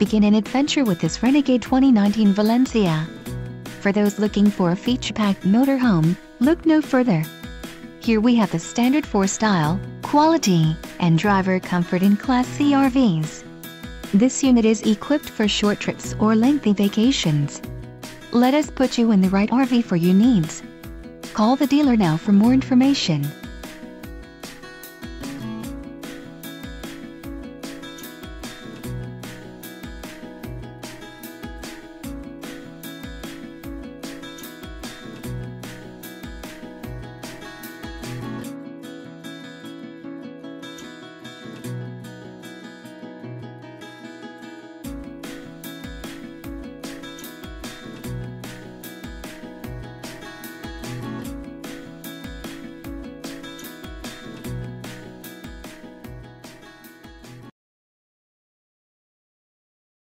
Begin an adventure with this Renegade 2019 Valencia. For those looking for a feature-packed motorhome, look no further. Here we have the standard for style, quality, and driver comfort in Class C RVs. This unit is equipped for short trips or lengthy vacations. Let us put you in the right RV for your needs. Call the dealer now for more information.